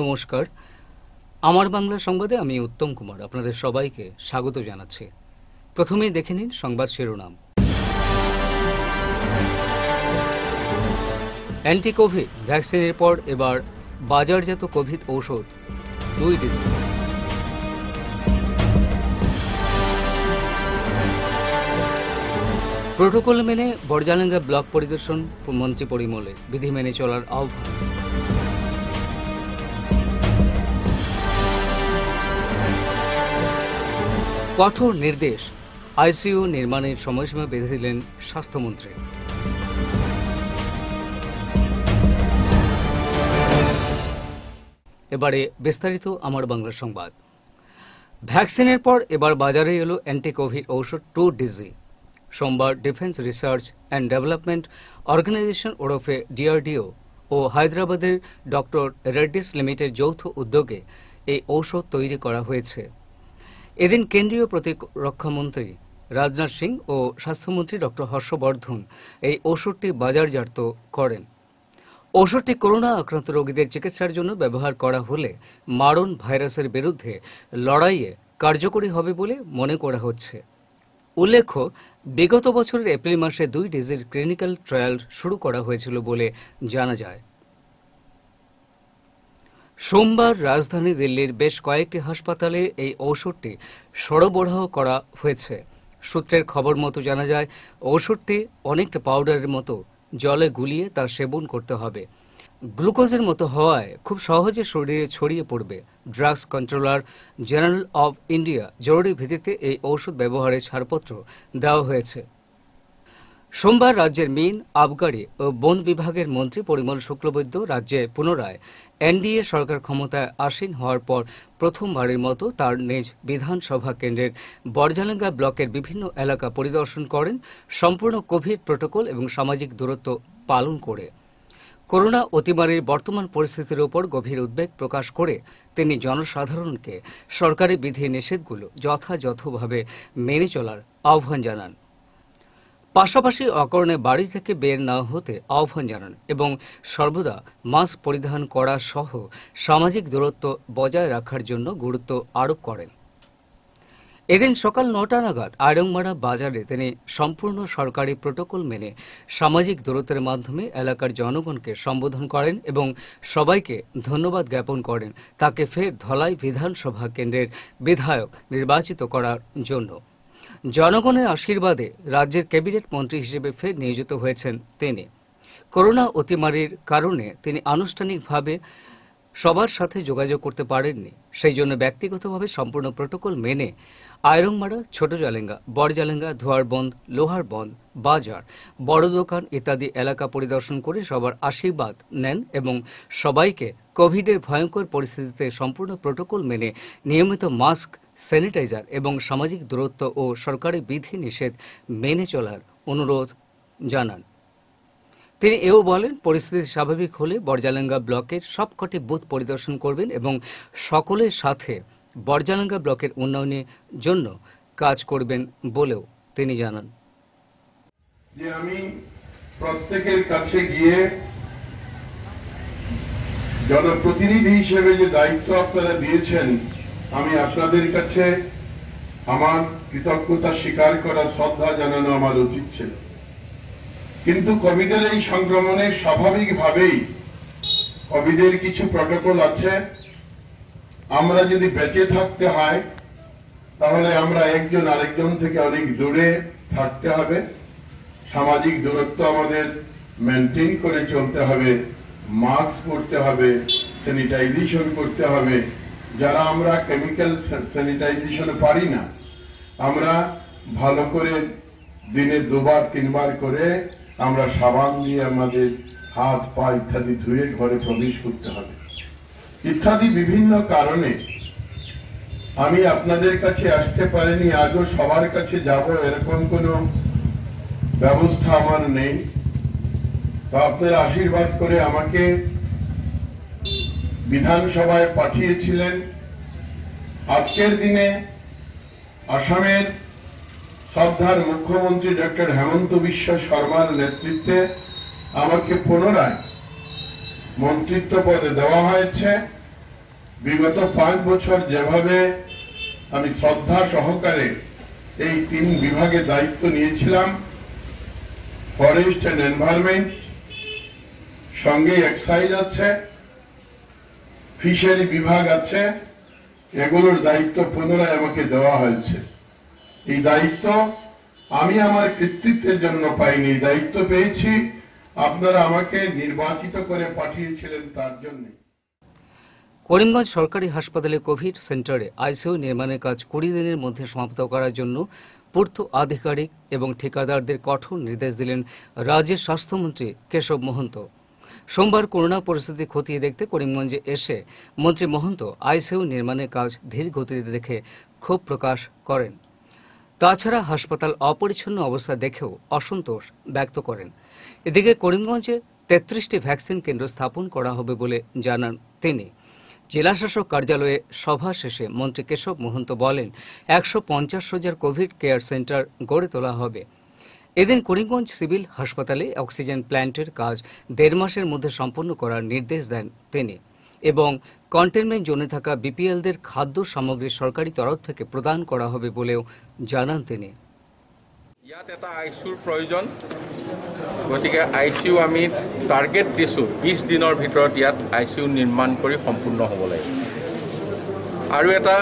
নমস্কার। আমার বাংলা সংবাদে আমি উত্তম কুমার, আপনাদের সবাইকে স্বাগত জানাচ্ছি। প্রথমেই দেখে নিন সংবাদ শিরোনাম। অ্যান্টি কোভিড ভ্যাকসিনের পর এবার বাজারজাত কোভিড ঔষধ, দুই ডিসেম্বর। প্রোটোকল মেনে বরজালাঙ্গা ব্লক পরিদর্শন মন্ত্রী পরিমলে, বিধি মেনে চলার আহ্বান। কঠোর নির্দেশ আইসিইউ নির্মাণের সময়সীমা বেঁধে দিলেন স্বাস্থ্যমন্ত্রী। এবারে বিস্তারিত আমার বাংলা সংবাদ। ভ্যাকসিনের পর এবার বাজারে এলো অ্যান্টি কোভিড ঔষধ টু ডিজি। সোমবার defence research and development organisation ওরফে ডিআরডিও ও হায়দ্রাবাদের ডক্টর রেড্ডিস লিমিটেড যৌথ উদ্যোগে এই ঔষধ তৈরি করা হয়েছে। এদিন কেন্দ্রীয় প্রতিরক্ষামন্ত্রী রাজনাথ সিং ও স্বাস্থ্যমন্ত্রী ডক্টর হর্ষবর্ধন এই ওষুধটি বাজারজাত করেন। ওষুধটি করোনা আক্রান্ত রোগীদের চিকিৎসার জন্য ব্যবহার করা হলে মারণ ভাইরাসের বিরুদ্ধে লড়াইয়ে কার্যকরী হবে বলে মনে করা হচ্ছে। উল্লেখ্য, বিগত বছরের এপ্রিল মাসে দুই ডিজির ক্লিনিক্যাল ট্রায়াল শুরু করা হয়েছিল বলে জানা যায়। সোমবার রাজধানী দিল্লির বেশ কয়েকটি হাসপাতালে এই ঔষধটি সরবরাহ করা হয়েছে। সূত্রের খবর মতো জানা যায়, ঔষধটি অনেকটা পাউডারের মতো জলে গুলিয়ে তা সেবন করতে হবে। গ্লুকোজের মতো হওয়ায় খুব সহজে শরীরে ছড়িয়ে পড়বে। Drugs controller general of India জরুরি ভিত্তিতে এই ঔষধ ব্যবহারের ছাড়পত্র দেওয়া হয়েছে। সোমবার রাজ্যের মিন, আবগারি ও বন বিভাগের মন্ত্রী পরিমল শুক্লবৈদ্য রাজ্যে পুনরায় এনডিএ সরকার ক্ষমতায় আসীন হওয়ার পর প্রথমবারের মতো তার নিজ বিধানসভা কেন্দ্রের বরজালাঙ্গা ব্লকের বিভিন্ন এলাকা পরিদর্শন করেন, সম্পূর্ণ কোভিড প্রোটোকল এবং সামাজিক দূরত্ব পালন করে। করোনা অতিমারির বর্তমান পরিস্থিতির উপর গভীর উদ্বেগ প্রকাশ করে তিনি জনসাধারণকে সরকারি বিধি নিষেধগুলো যথাযথভাবে মেনে চলার আহ্বান জানান। পাশাপাশি অকারণে বাড়ি থেকে বের না হতে আহ্বান জানান এবং সর্বদা মাস্ক পরিধান করা সহ সামাজিক দূরত্ব বজায় রাখার জন্য গুরুত্ব আরোপ করেন। এদিন সকাল নটা নাগাদ আয়রংমারা বাজারে তিনি সম্পূর্ণ সরকারি প্রোটোকল মেনে সামাজিক দূরত্বের মাধ্যমে এলাকার জনগণকে সম্বোধন করেন এবং সবাইকে ধন্যবাদ জ্ঞাপন করেন। তাকে ফের ধলাই বিধানসভা কেন্দ্রের বিধায়ক নির্বাচিত করার জন্য। জনগণের আশীর্বাদে রাজ্যের ক্যাবিনেট মন্ত্রী হিসেবে ফের নিয়োজিত হয়েছেন তিনি। করোনা অতিমারির কারণে তিনি আনুষ্ঠানিকভাবে সবার সাথে যোগাযোগ করতে পারেননি। সেই জন্য ব্যক্তিগতভাবে সম্পূর্ণ প্রোটোকল মেনে আয়রংমারা ছোট জালেঙ্গা, বড় জালেঙ্গা ধোয়ারবন্দ লোহার বন্ধ, বাজার, বড় দোকান ইত্যাদি এলাকা পরিদর্শন করে সবার আশীর্বাদ নেন এবং সবাইকে কোভিডের ভয়ঙ্কর পরিস্থিতিতে সম্পূর্ণ প্রোটোকল মেনে নিয়মিত মাস্ক স্যানিটাইজার এবং সামাজিক দূরত্ব ও সরকারি বিধি নিষেধ মেনে চলার অনুরোধ জানান। তিনি এও বলেন, পরিস্থিতি স্বাভাবিক হলে বরজালাঙ্গা ব্লকের সবকটি বুথ পরিদর্শন করবেন এবং সকলের সাথে বরজালাঙ্গা ব্লকের উন্নয়নের জন্য কাজ করবেন বলেও তিনি জানান। যে আমি প্রত্যেকের কাছে গিয়ে জনপ্রতিনিধি হিসেবে যে দায়িত্ব আপনারা দিয়েছেন আমি আপনাদের কাছে আমার কৃতজ্ঞতা স্বীকার করা শ্রদ্ধা জানানো আমার উচিত ছিল। কিন্তু কবিদের এই সংক্রমণে স্বাভাবিকভাবেই কবিদের কিছু প্রটোকল আছে। আমরা যদি বেঁচে থাকতে হয়, তাহলে আমরা একজন আরেকজন থেকে অনেক দূরে থাকতে হবে। সামাজিক দূরত্ব আমাদের মেনটেন করে চলতে হবে। মাস্ক পরতে হবে স্যানিটাইজেশন করতে হবে। যারা আমরা কেমিক্যাল স্যানিটাইজেশন পারি না, আমরা ভালো করে দিনে দুবার, তিনবার করে আমরা সাবান দিয়ে আমাদের হাত, পা ইত্যাদি ধুয়ে ঘরে প্রবেশ করতে হবে। ইত্যাদি বিভিন্ন কারণে আমি আপনাদের কাছে আসতে পারিনি, আজও সবার কাছে যাব, এরকম কোনো ব্যবস্থা আমার নেই। তো আপনার আশীর্বাদ করে আমাকে বিধানসভায় পাঠিয়েছিলেন। আজকের দিনে আসামের শ্রদ্ধার মুখ্যমন্ত্রী ডক্টর হেমন্ত বিশ্ব শর্মার নেতৃত্বে আমাকে পুনরায় মন্ত্রিত্ব পদে দেওয়া হয়েছে। বিগত পাঁচ বছর যেভাবে আমি শ্রদ্ধা সহকারে এই তিন বিভাগে দায়িত্ব নিয়েছিলাম ফরেস্ট অ্যান্ড এনভায়রনমেন্ট সঙ্গে এক্সাইজ আছে। ফিশারি বিভাগ আছে, এগুলোর দায়িত্ব পুনরায় আমাকে দেওয়া হয়েছে। এই দায়িত্ব আমি আমার কৃতিত্বের জন্য পাইনি দায়িত্ব পেয়েছি, আপনারা আমাকে নির্বাচিত করে পাঠিয়েছিলেন তার জন্য। করিমগঞ্জ সরকারি হাসপাতালে কোভিড সেন্টারে আইসিইউ নির্মাণের কাজ কুড়ি দিনের মধ্যে সমাপ্ত করার জন্য পূর্ত আধিকারিক এবং ঠিকাদারদের কঠোর নির্দেশ দিলেন রাজ্যের স্বাস্থ্যমন্ত্রী কেশব মহন্ত। সোমবার করোনা পরিস্থিতি খতিয়ে দেখতে করিমগঞ্জে এসে মন্ত্রী মহন্ত আইসিইউ নির্মাণের কাজ ধীর গতিতে দেখে ক্ষোভ প্রকাশ করেন। তাছাড়া হাসপাতাল অপরিচ্ছন্ন অবস্থা দেখেও অসন্তোষ ব্যক্ত করেন। এদিকে করিমগঞ্জে তেত্রিশটি ভ্যাকসিন কেন্দ্র স্থাপন করা হবে বলে জানান তিনি। জেলাশাসক কার্যালয়ে সভা শেষে মন্ত্রী কেশব মহন্ত বলেন, একশো পঞ্চাশ হাজার কোভিড কেয়ার সেন্টার গড়ে তোলা হবে। এদিন করিমগঞ্জ সিভিল হাসপাতালে অক্সিজেন প্ল্যান্টের কাজ দেড় মাসের মধ্যে সম্পন্ন করার নির্দেশ দেন তিনি এবং কন্টেনমেন্ট জোনে থাকা বিপিএলদের খাদ্য সামগ্রী সরকারি তরফ থেকে প্রদান করা হবে বলেও জানান তিনি। ইয়াত এটা আই চিউৰ প্ৰয়োজন। গতিকে আই চি ইউ আমি টাৰ্গেট দিছোঁ বিছ দিনৰ ভিতৰত ইয়াত আই চি ইউ নিৰ্মাণ কৰি সম্পূৰ্ণ হ'ব লাগিব আৰু এটা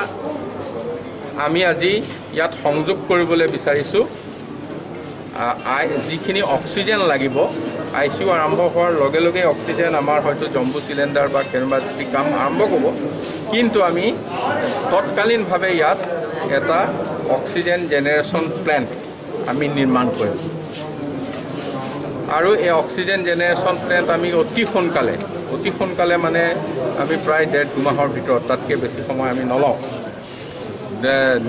আমি আজি ইয়াত সংযোগ কৰিবলৈ বিচাৰিছোঁ। আই যিখিনি অক্সিজেন লাগিব আই চি ইউ আৰম্ভ হোৱাৰ লগে লগে অক্সিজেন আমাৰ হয়তো জম্বু চিলিণ্ডাৰ বা কেনেবা যদি কাম আৰম্ভ হ'ব। কিন্তু আমি তৎকালীনভাৱে ইয়াত এটা অক্সিজেন জেনেৰেশ্যন প্লেণ্ট আমি নিৰ্মাণ কৰিম। আৰু এই অক্সিজেন জেনেৰেশ্যন প্লেণ্ট আমি অতি সোনকালে অতি সোনকালে মানে আমি প্ৰায় ডেৰ দুমাহৰ ভিতৰত তাতকৈ বেছি সময় আমি নলওঁ।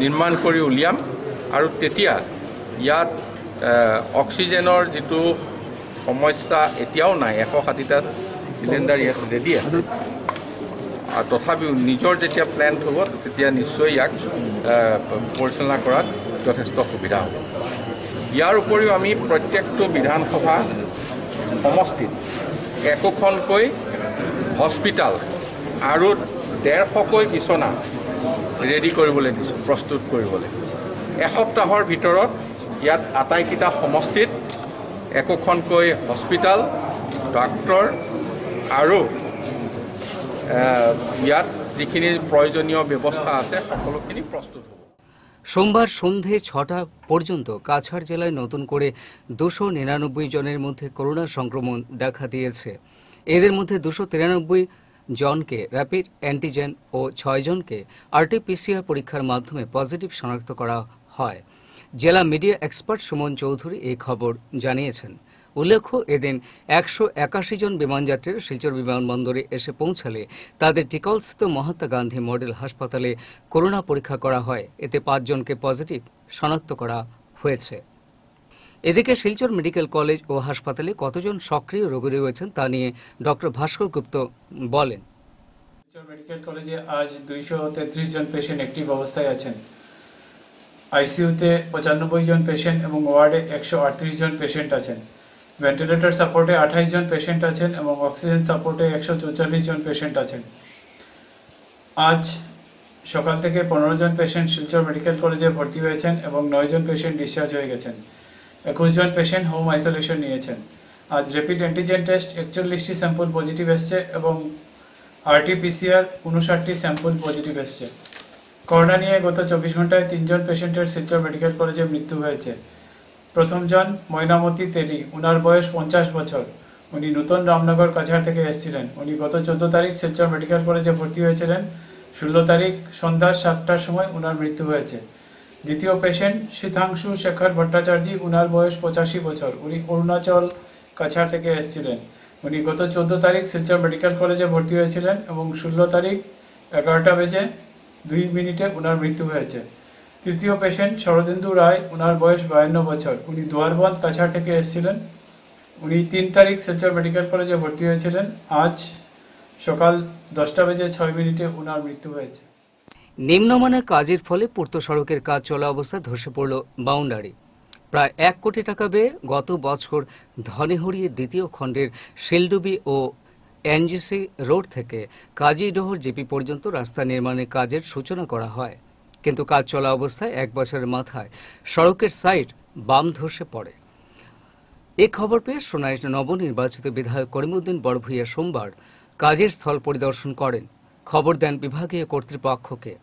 নিৰ্মাণ কৰি উলিয়াম। আৰু তেতিয়া ইয়াত অক্সিজেনৰ যিটো সমস্যা এতিয়াও নাই এশ ষাঠিটা চিলিণ্ডাৰ ইয়াত ৰেডি আছে। আৰু তথাপিও নিজৰ যেতিয়া প্লেণ্ট হ'ব তেতিয়া নিশ্চয় ইয়াক পৰিচালনা কৰাত যথেষ্ট সুবিধা হ'ব। ইয়াৰ উপৰিও আমি প্ৰত্যেকটো বিধানসভা সমষ্টিত একোখনকৈ হস্পিটেল আৰু ডেৰশকৈ বিচনা ৰেডি কৰিবলৈ দিছোঁ প্ৰস্তুত কৰিবলৈ। এসপ্তাহৰ ভিতৰত ইয়াত আটাইকেইটা সমষ্টিত একোখনকৈ হস্পিটেল ডাক্তৰ আৰু ইয়াত যিখিনি প্ৰয়োজনীয় ব্যৱস্থা আছে, সকলোখিনি প্রস্তুত হ'ব। সোমবার সন্ধে ছটা পর্যন্ত কাছাড় জেলায় নতুন করে দুশো নিরানব্বই জনের মধ্যে করোনা সংক্রমণ দেখা দিয়েছে। এদের মধ্যে দুশো তিরানব্বই জনকে র্যাপিড অ্যান্টিজেন ও ছয় জনকে আরটিপিসিআর পরীক্ষার মাধ্যমে পজিটিভ শনাক্ত করা হয়। জেলা মিডিয়া এক্সপার্ট সুমন চৌধুরী এই খবর জানিয়েছেন। উল্লেখ্য, এদিন একশো একাশি জন বিমানযাত্রীরা শিলচর বিমানবন্দরে এসে পৌঁছালে তাদের টিকলস্থিত মহাত্মা গান্ধী মডেল হাসপাতালে করোনা পরীক্ষা করা হয়। এতে পাঁচজনকে পজিটিভ শনাক্ত করা হয়েছে। এদিকে শিলচর মেডিকেল কলেজ ও হাসপাতালে কতজন সক্রিয় রোগী রয়েছেন তা নিয়ে ডক্টর ভাস্কর গুপ্ত বলেন। মেডিকেল কলেজে আজ দুইশো তেত্রিশ জন পেশেন্ট অ্যাক্টিভ অবস্থায় আছেন। আইসিইউতে পঁচানব্বই জন পেশেন্ট এবং ওয়ার্ডে একশো আটত্রিশ জন পেশেন্ট আছেন। ভেন্টিলেটর সাপোর্টে আঠাইশ জন পেশেন্ট আছেন এবং অক্সিজেন সাপোর্টে একশো চৌচল্লিশ জন পেশেন্ট আছেন। আজ সকাল থেকে পনেরো জন পেশেন্ট শিলচর মেডিকেল কলেজে ভর্তি হয়েছেন এবং নয় জন পেশেন্ট ডিসচার্জ হয়ে গেছেন। একুশ জন পেশেন্ট হোম আইসোলেশন নিয়েছেন। আজ র্যাপিড অ্যান্টিজেন টেস্ট একচল্লিশটি স্যাম্পল পজিটিভ এসছে এবং আরটিপিসিআর উনষাটটি স্যাম্পল পজিটিভ এসছে। করোনা নিয়ে গত চব্বিশ ঘন্টায় তিনজন পেশেন্টের শিলচর মেডিকেল কলেজে মৃত্যু হয়েছে। প্রথমজন ময়নামতি তেলি, উনার বয়স পঞ্চাশ বছর। উনি নতুন রামনগর কাছাড় থেকে এসেছিলেন। উনি গত চোদ্দ তারিখ শিলচর মেডিকেল কলেজে ভর্তি হয়েছিলেন। ষোলো তারিখ সন্ধ্যা সাতটার সময় উনার মৃত্যু হয়েছে। দ্বিতীয় পেশেন্ট শীতাংশু শেখর ভট্টাচার্য, উনার বয়স পঁচাশি বছর। উনি অরুণাচল কাছাড় থেকে এসেছিলেন। উনি গত চোদ্দ তারিখ শিলচর মেডিকেল কলেজে ভর্তি হয়েছিলেন এবং ষোলো তারিখ এগারোটা বেজে দুই মিনিটে উনার মৃত্যু হয়েছে। তৃতীয় পেশেন্ট শরদিন্দু রায়, উনার বয়স বায়ান্ন বছর। উনি দুয়ারবন্দ কাছাড় থেকে এসেছিলেন। উনি তিন তারিখ শিলচর মেডিকেল কলেজে ভর্তি হয়েছিলেন। আজ সকাল দশটা বেজে ছয় মিনিটে উনার মৃত্যু হয়েছে। নিম্নমানের কাজের ফলে পূর্ত সড়কের কাজ চলা অবস্থায় ধসে পড়ল বাউন্ডারি। প্রায় এক কোটি টাকা ব্যয়ে গত বছর ধনে হরিয়ে দ্বিতীয় খণ্ডের শিলডুবি ও এনজিসি রোড থেকে কাজীডোহর জিপি পর্যন্ত রাস্তা নির্মাণের কাজের সূচনা করা হয়। কিন্তু কাজ চলা অবস্থায় এক বছরের মাথায় সড়কের সাইড বাম ধসে পড়ে। এ খবর পেয়ে সোনাইশ নবনির্বাচিত বিধায়ক করিমউদ্দিন বড়ভূইয়া সোমবার কাজের স্থল পরিদর্শন করেন। খবর দেন বিভাগীয় কর্তৃপক্ষকে।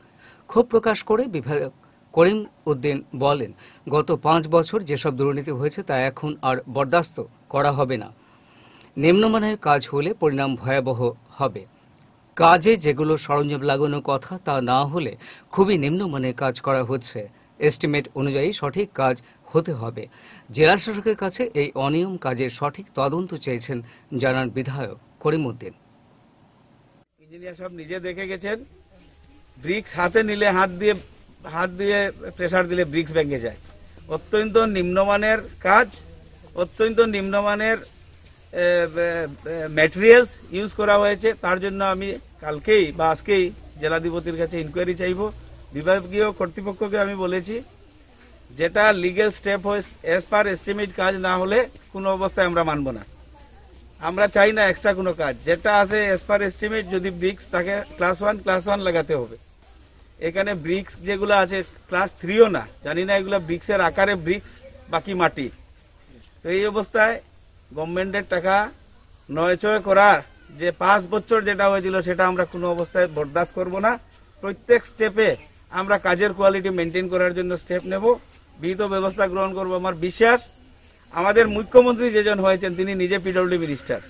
ক্ষোভ প্রকাশ করে বিভাগ করিম উদ্দিন বলেন, গত পাঁচ বছর যেসব দুর্নীতি হয়েছে তা এখন আর বরদাস্ত করা হবে না। নিম্নমানের কাজ হলে পরিণাম ভয়াবহ হবে। কাজে যেগুলো সরঞ্জাম লাগানোর কথা তা না হলে খুবই নিম্নমানের কাজ করা হচ্ছে। এস্টিমেট অনুযায়ী সঠিক কাজ হতে হবে। জেলা শাসকের কাছে এই অনিয়ম কাজের সঠিক তদন্ত চেয়েছেন জানান বিধায়ক করিমউদ্দিন। ইঞ্জিনিয়ার সব নিজে দেখে গেছেন, ব্রিক্স হাতে নিলে হাত দিয়ে হাত দিয়ে প্রেসার দিলে ব্রিক্স ভেঙে যায়। অত্যন্ত নিম্নমানের কাজ, অত্যন্ত নিম্নমানের ম্যাটেরিয়ালস ইউজ করা হয়েছে। তার জন্য আমি কালকেই বা আজকেই জেলাধিপতির কাছে ইনকোয়ারি চাইব। বিভাগীয় কর্তৃপক্ষকে আমি বলেছি, যেটা লিগেল স্টেপ হয় এস পার এস্টিমেট কাজ না হলে কোনো অবস্থায় আমরা মানব না। আমরা চাই না এক্সট্রা কোনো কাজ। যেটা আছে এস পার এস্টিমেট যদি ব্রিক্স থাকে ক্লাস ওয়ান ক্লাস ওয়ান লাগাতে হবে। এখানে ব্রিক্স যেগুলো আছে ক্লাস থ্রিও না। জানি না এগুলো ব্রিক্সের আকারে ব্রিক্স বাকি মাটি। তো এই অবস্থায় গভর্নমেন্টের টাকা নয় ছয় করার যে পাঁচ বছর যেটা হয়েছিল সেটা আমরা কোনো অবস্থায় বরদাস্ত করব না। প্রত্যেক স্টেপে আমরা কাজের কোয়ালিটি মেনটেন করার জন্য স্টেপ নেব। বিহিত ব্যবস্থা গ্রহণ করব আমার বিশ্বাস। আমাদের মুখ্যমন্ত্রী যেজন হয়েছেন, তিনি নিজে পিডব্লিউ মিনিস্টার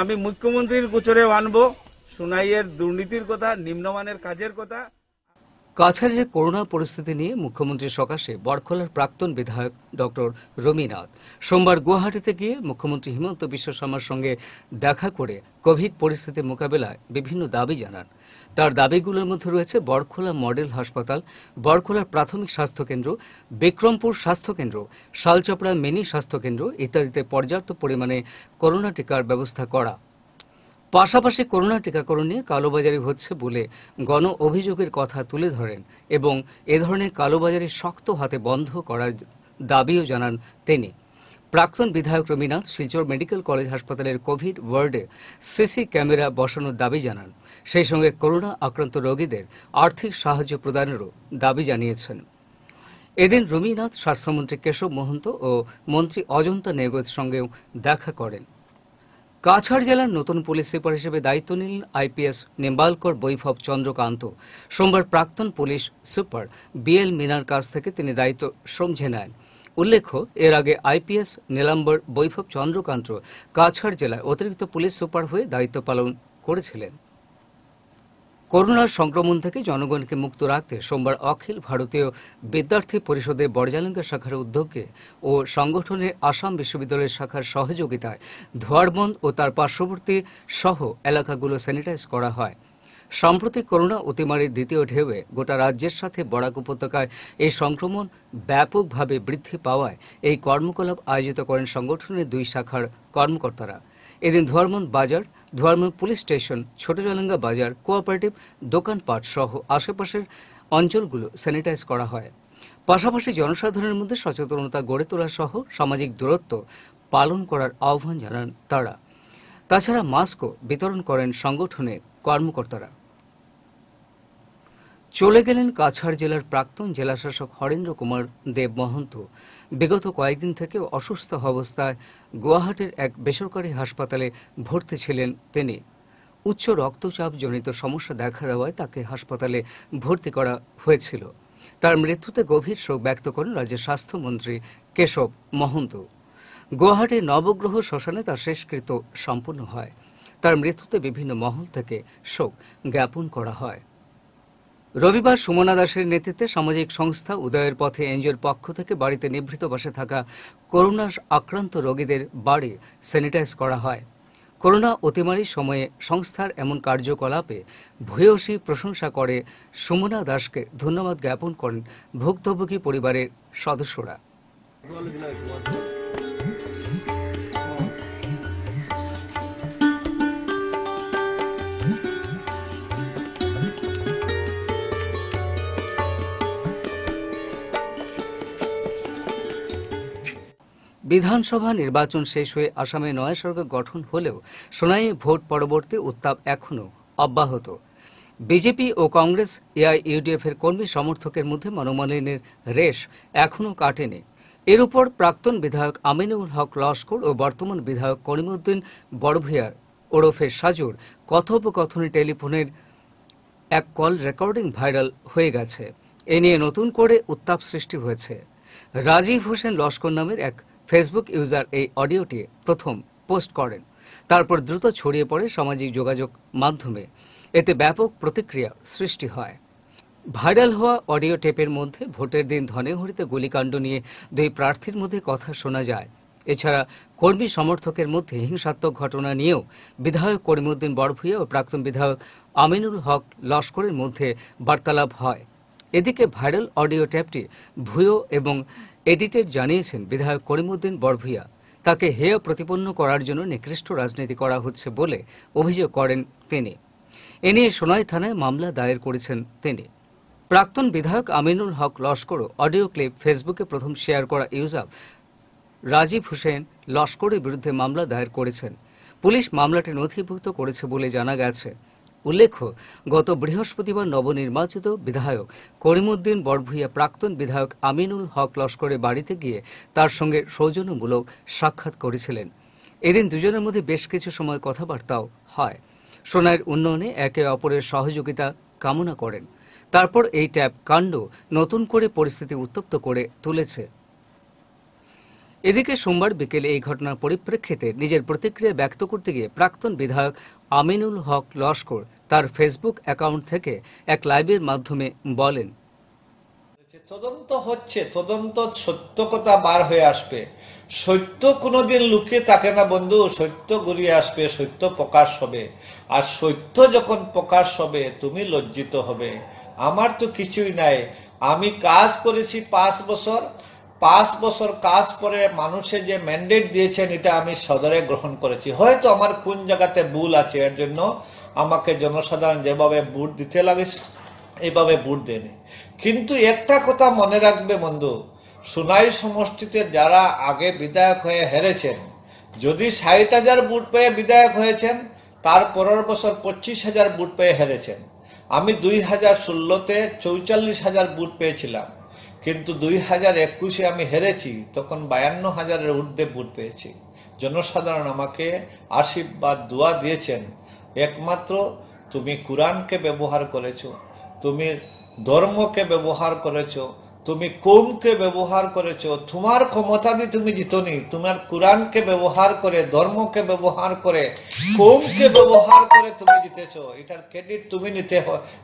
আমি মুখ্যমন্ত্রীর গোচরে আনব সুনাইয়ের দুর্নীতির কথা, নিম্নমানের কাজের কথা। কাছাড়ের করোনা পরিস্থিতি নিয়ে মুখ্যমন্ত্রীর সকাশে বরখলার প্রাক্তন বিধায়ক ডক্টর রমিনাথ সোমবার গুয়াহাটিতে গিয়ে মুখ্যমন্ত্রী হিমন্ত বিশ্ব শর্মার সঙ্গে দেখা করে কোভিড পরিস্থিতি মোকাবেলায় বিভিন্ন দাবি জানান। তার দাবিগুলোর মধ্যে রয়েছে বরখোলা মডেল হাসপাতাল বরখোলার প্রাথমিক স্বাস্থ্যকেন্দ্র, বিক্রমপুর স্বাস্থ্যকেন্দ্র, শালচাপড়া মিনি স্বাস্থ্যকেন্দ্র ইত্যাদিতে পর্যাপ্ত পরিমাণে করোনা টিকার ব্যবস্থা করা পাশাপাশি করোনা টিকাকরণ নিয়ে কালোবাজারি হচ্ছে বলে গণ অভিযোগের কথা তুলে ধরেন এবং এ ধরনের কালোবাজারি শক্ত হাতে বন্ধ করার দাবিও জানান তিনি। প্রাক্তন বিধায়ক রবীনাথ শিলচর মেডিকেল কলেজ হাসপাতালের কোভিড ওয়ার্ডে সিসি ক্যামেরা বসানোর দাবি জানান। সেই সঙ্গে করোনা আক্রান্ত রোগীদের আর্থিক সাহায্য প্রদানেরও দাবি জানিয়েছেন। এদিন রবীনাথ স্বাস্থ্যমন্ত্রী কেশব মহন্ত ও মন্ত্রী অজন্তা নেগোর সঙ্গেও দেখা করেন। কাছাড় জেলার নতুন পুলিশ সুপার হিসেবে দায়িত্ব নিলেন আইপিএস নিম্বালকর বৈভব চন্দ্রকান্ত। সোমবার প্রাক্তন পুলিশ সুপার বিএল মিনার কাছ থেকে তিনি দায়িত্ব সমঝে নেন। উল্লেখ্য, এর আগে আইপিএস নীলাম্বর বৈভব চন্দ্রকান্ত কাছাড় জেলায় অতিরিক্ত পুলিশ সুপার হয়ে দায়িত্ব পালন করেছিলেন। করোনার সংক্রমণ থেকে জনগণকে মুক্ত রাখতে সোমবার অখিল ভারতীয় বিদ্যার্থী পরিষদের বড়জালঙ্গা শাখার উদ্যোগে ও সংগঠনের আসাম বিশ্ববিদ্যালয়ের শাখার সহযোগিতায় ধোয়ারবন্দ ও তার পার্শ্ববর্তী সহ এলাকাগুলো স্যানিটাইজ করা হয়। সাম্প্রতিক করোনা অতিমারির দ্বিতীয় ঢেউয়ে গোটা রাজ্যের সাথে বরাক উপত্যকায় এই সংক্রমণ ব্যাপকভাবে বৃদ্ধি পাওয়ায় এই কর্মকলাপ আয়োজিত করেন সংগঠনের দুই শাখার কর্মকর্তারা। এদিন ধোয়ারমন্দ বাজার ধোয়ারমন্দ পুলিশ স্টেশন ছোট ছোটজলঙ্গা বাজার, কোঅপারেটিভ দোকানপাট সহ আশেপাশের অঞ্চলগুলো স্যানিটাইজ করা হয়। পাশাপাশি জনসাধারণের মধ্যে সচেতনতা গড়ে তোলা সহ সামাজিক দূরত্ব পালন করার আহ্বান জানান তারা। তাছাড়া মাস্কও বিতরণ করেন সংগঠনের কর্মকর্তারা। চলে গেলেন কাছাড় জেলার প্রাক্তন জেলাশাসক হরেন্দ্র কুমার দেব মহন্ত বিগত কয়েকদিন থেকে অসুস্থ অবস্থায় গুয়াহাটির এক বেসরকারি হাসপাতালে ভর্তি ছিলেন তিনি। উচ্চ রক্তচাপ জনিত সমস্যা দেখা দেওয়ায় তাকে হাসপাতালে ভর্তি করা হয়েছিল। তার মৃত্যুতে গভীর শোক ব্যক্ত করেন রাজ্যের স্বাস্থ্যমন্ত্রী কেশব মহন্ত। গুয়াহাটির নবগ্রহ শ্মশানে তার শেষকৃত্য সম্পন্ন হয়। তার মৃত্যুতে বিভিন্ন মহল থেকে শোক জ্ঞাপন করা হয়। রবিবার সুমনা দাসের নেতৃত্বে সামাজিক সংস্থা উদয়ের পথে এনজিওর পক্ষ থেকে বাড়িতে নিভৃত বসে থাকা করোনা আক্রান্ত রোগীদের বাড়ি স্যানিটাইজ করা হয়। করোনা অতিমারির সময়ে সংস্থার এমন কার্যকলাপে ভূয়সী প্রশংসা করে সুমনা দাসকে ধন্যবাদ জ্ঞাপন করেন ভুক্তভোগী পরিবারের সদস্যরা। বিধানসভা নির্বাচন শেষ হয়ে আসামে নয়া সরকার গঠন হলেও সোনাই ভোট পরবর্তী উত্তাপ এখনও অব্যাহত। বিজেপি ও কংগ্রেস এআইইউডিএফ এর কর্মী সমর্থকের মধ্যে মনোমালিন্যের রেশ এখনও কাটেনি। এর উপর প্রাক্তন বিধায়ক আমিনুল হক লস্কর ও বর্তমান বিধায়ক করিমউদ্দিন বড়ভূয়ার ওরফে সাজুর কথোপকথনে টেলিফোনের এক কল রেকর্ডিং ভাইরাল হয়ে গেছে। এ নিয়ে নতুন করে উত্তাপ সৃষ্টি হয়েছে। রাজীব হোসেন লস্কর নামের এক ফেসবুক ইউজার এই অডিওটি প্রথম পোস্ট করেন। তারপর দ্রুত ছড়িয়ে পড়ে সামাজিক যোগাযোগ মাধ্যমে। এতে ব্যাপক প্রতিক্রিয়া সৃষ্টি হয়। ভাইরাল হওয়া অডিও টেপের মধ্যে ভোটের দিন ধনেহরিতে গুলিকাণ্ড নিয়ে দুই প্রার্থীর মধ্যে কথা শোনা যায়। এছাড়া কর্মী সমর্থকের মধ্যে হিংসাত্মক ঘটনা নিয়েও বিধায়ক করিমউদ্দিন বড়ভূয়া ও প্রাক্তন বিধায়ক আমিনুল হক লস্করের মধ্যে বার্তালাপ হয়। এদিকে ভাইরাল অডিও ট্যাপটি ভুয়ো এবং এডিটেড জানিয়েছেন, বিধায়ক করিমউদ্দিন বড়ভূয়া তাকে হেয় প্রতিপন্ন করার জন্য নিকৃষ্ট রাজনীতি করা হচ্ছে বলে অভিযোগ করেন তিনি। এ নিয়ে সোনাই থানায় মামলা দায়ের করেছেন তিনি। প্রাক্তন বিধায়ক আমিনুল হক লস্করও অডিও ক্লিপ ফেসবুকে প্রথম শেয়ার করা ইউজার রাজীব হোসেন লস্করের বিরুদ্ধে মামলা দায়ের করেছেন। পুলিশ মামলাটি নথিভুক্ত করেছে বলে জানা গেছে। উল্লেখ্য, গত বৃহস্পতিবার নবনির্বাচিত বিধায়ক করিমউদ্দিন বড়ভূয়া প্রাক্তন বিধায়ক আমিনুল হক লস্করের বাড়িতে গিয়ে তার সঙ্গে সৌজন্যমূলক সাক্ষাৎ করেছিলেন। এদিন দুজনের মধ্যে বেশ কিছু সময় কথাবার্তাও হয়। সোনার উন্নয়নে একে অপরের সহযোগিতা কামনা করেন। তারপর এই ট্যাব কাণ্ড নতুন করে পরিস্থিতি উত্তপ্ত করে তুলেছে। এদিকে সোমবার বিকেলে এই ঘটনার পরিপ্রেক্ষিতে নিজের প্রতিক্রিয়া ব্যক্ত করতে গিয়ে প্রাক্তন বিধায়ক আমিনুল হক লস্কর তার ফেসবুক অ্যাকাউন্ট থেকে এক লাইভের মাধ্যমে বলেন তদন্ত হচ্ছে, তদন্ত সত্য কথা বার হয়ে আসবে। সত্য কোনোদিন লুকিয়ে থাকে না বন্ধু, সত্য গড়িয়ে আসবে, সত্য প্রকাশ হবে। আর সত্য যখন প্রকাশ হবে, তুমি লজ্জিত হবে। আমার তো কিছুই নাই। আমি কাজ করেছি পাঁচ বছর পাঁচ বছর কাজ করে মানুষে যে ম্যান্ডেট দিয়েছেন, এটা আমি সদরে গ্রহণ করেছি। হয়তো আমার কোন জায়গাতে ভুল আছে, এর জন্য আমাকে জনসাধারণ যেভাবে ভোট দিতে লাগে, এভাবে ভোট দেয়নি। কিন্তু একটা কথা মনে রাখবে বন্ধু, সোনাই সমষ্টিতে যারা আগে বিধায়ক হয়ে হেরেছেন, যদি ষাট হাজার বুট পেয়ে বিধায়ক হয়েছেন, তার পরের বছর পঁচিশ হাজার বুট পেয়ে হেরেছেন। আমি দুই হাজার ষোলোতে চৌচল্লিশ হাজার বুট পেয়েছিলাম। কিন্তু দুই হাজার একুশে আমি হেরেছি, তখন বায়ান্ন হাজারের ঊর্ধ্বে ভোট পেয়েছি। জনসাধারণ আমাকে আশীর্বাদ, দোয়া দিয়েছেন, একমাত্র তুমি কোরআনকে ব্যবহার করেছ, তুমি ধর্মকে ব্যবহার করেছ, তুমি কোমকে ব্যবহার করেছ, তোমার ক্ষমতা দিয়ে তুমি জিতনি, তোমার কোরআনকে ব্যবহার করে, ধর্মকে ব্যবহার করে, কোমকে ব্যবহার করে তুমি জিতেছো। এটার ক্রেডিট তুমি নিতে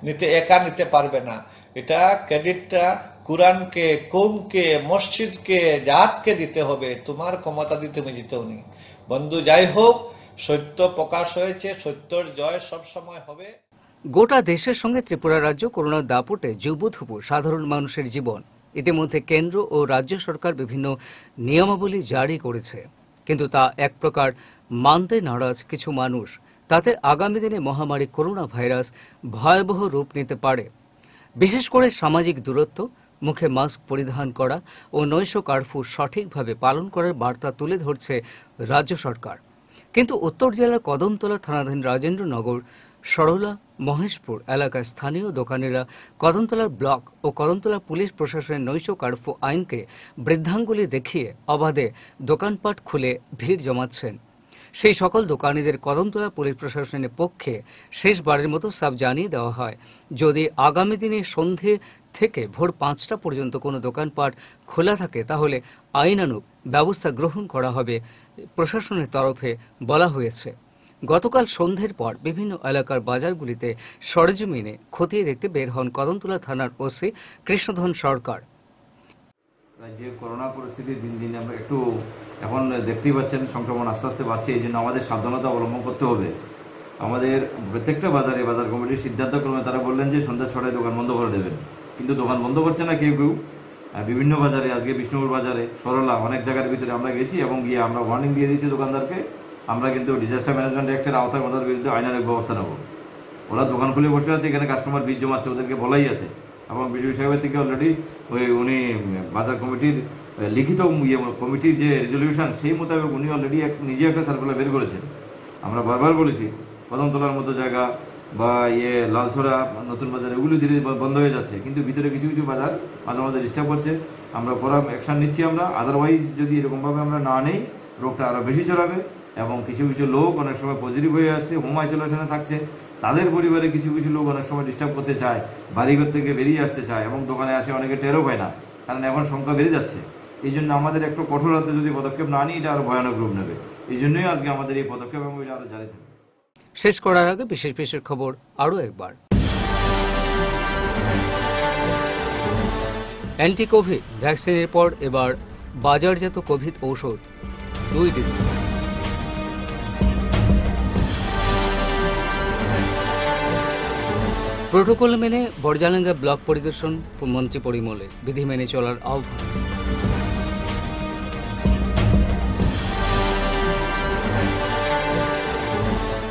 নিতে, একা নিতে পারবে না। এটা ক্রেডিটটা কোরআনকে, কোমকে, মসজিদকে, জাতকে দিতে হবে। তোমার ক্ষমতা দিয়ে তুমি জিতেওনি বন্ধু, যাই হোক, সত্য প্রকাশ হয়েছে, সত্যর জয় সব সময় হবে। গোটা দেশের সঙ্গে ত্রিপুরা রাজ্য করোনার দাপটে যুবথুপু সাধারণ মানুষের জীবন। ইতিমধ্যে কেন্দ্র ও রাজ্য সরকার বিভিন্ন নিয়মাবলী জারি করেছে। কিন্তু তা এক প্রকার মানতে নারাজ কিছু মানুষ। তাতে আগামী দিনে মহামারী করোনা ভাইরাস ভয়াবহ রূপ নিতে পারে। বিশেষ করে সামাজিক দূরত্ব, মুখে মাস্ক পরিধান করা ও নৈশ কার্ফু সঠিকভাবে পালন করার বার্তা তুলে ধরছে রাজ্য সরকার। কিন্তু উত্তর জেলার কদমতলা থানাধীন রাজেন্দ্রনগর, সরলা, মহেশপুর এলাকার স্থানীয় দোকানিরা কদমতলার ব্লক ও কদমতলা পুলিশ প্রশাসনের নৈশ কার্ফু আইনকে বৃদ্ধাঙ্গুলি দেখিয়ে অবাধে দোকানপাট খুলে ভিড় জমাচ্ছেন। সেই সকল দোকানিদের কদমতলা পুলিশ প্রশাসনের পক্ষে শেষবারের মতো সাব জানিয়ে দেওয়া হয়। যদি আগামী দিনে সন্ধে থেকে ভোর পাঁচটা পর্যন্ত কোনো দোকানপাট খোলা থাকে, তাহলে আইনানুগ ব্যবস্থা গ্রহণ করা হবে প্রশাসনের তরফে বলা হয়েছে। গতকাল সন্ধ্যের পর বিভিন্ন এলাকার বাজারগুলিতে সরেজমিনে খতিয়ে দেখতে বের হন কদমতলা থানার ওসি কৃষ্ণধন সরকার। যে করোনা পরিস্থিতি দিন দিন আমরা একটু এখন দেখতেই পাচ্ছেন সংক্রমণ আস্তে আস্তে বাড়ছে, এই জন্য আমাদের সাবধানতা অবলম্বন করতে হবে। আমাদের প্রত্যেকটা বাজারে বাজার কমিটির সিদ্ধান্ত ক্রমে তারা বললেন যে সন্ধ্যা ছটায় দোকান বন্ধ করে দেবেন। কিন্তু দোকান বন্ধ করছে না কেউ কেউ। বিভিন্ন বাজারে, আজকে বিষ্ণুপুর বাজারে, সরলা, অনেক জায়গার ভিতরে আমরা গেছি এবং গিয়ে আমরা ওয়ার্নিং দিয়ে দিয়েছি দোকানদারকে। আমরা কিন্তু ডিজাস্টার ম্যানেজমেন্ট অ্যাক্টের আওতায় ওদের বিরুদ্ধে আইনানুগ ব্যবস্থা নেব। ওরা দোকান খুলে বসে আছে, এখানে কাস্টমার ভিড় জমাচ্ছে, ওদেরকে বলাই আছে। এবং বিডিও সাহেবের থেকে অলরেডি ওই উনি, বাজার কমিটির লিখিত ইয়ে কমিটির যে রেজলিউশন সেই মোতাবেক উনি অলরেডি এক, নিজে একটা সার্কুলার বের করেছেন। আমরা বারবার বলেছি কদমতলার মতো জায়গা বা ইয়ে লালছড়া, নতুন বাজার, এগুলো ধীরে বন্ধ হয়ে যাচ্ছে। কিন্তু ভিতরে কিছু কিছু বাজার মাঝে মাঝে ডিস্টার্ব করছে। আমরা করা অ্যাকশন নিচ্ছি আমরা। আদারওয়াইজ যদি এরকমভাবে আমরা না নেই, রোগটা আরও বেশি চড়াবে এবং কিছু কিছু লোক অনেক সময় পজিটিভ হয়ে আসছে হোম আইসোলেশনে থাকছে। তাদের পরিবারে কিছু কিছু লোক অনেক সময় ডিস্টার্ব করতে চায়, বাড়িঘর থেকে বেরিয়ে আসতে চায় এবং দোকানে আসে, অনেকে টেরও পায় না, কারণ এখন সংখ্যা বেড়ে যাচ্ছে। এই জন্য আমাদের একটু কঠোর হাতে যদি পদক্ষেপ না নিই, এটা আরও ভয়ানক রূপ নেবে। এই জন্যই আজকে আমাদের এই পদক্ষেপ এবং এটা আরও জারি শেষ করার আগে বিশেষ বিশেষ খবর আরও একবার। অ্যান্টি কোভিড ভ্যাকসিনের পর এবার বাজারজাত কোভিড ঔষধ, দুই ডিসেম্বর। প্রোটোকল মেনে বরজালাঙ্গা ব্লক পরিদর্শন মন্ত্রী পরিমলে, বিধি মেনে চলার আহ্বান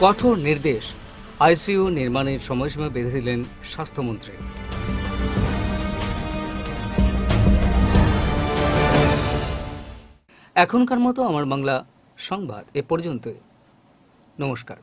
কঠোর নির্দেশ আইসিইউ নির্মাণের সময়সীমা বেঁধে দিলেন স্বাস্থ্যমন্ত্রী। এখনকার মতো আমার বাংলা সংবাদ এ পর্যন্তই। নমস্কার।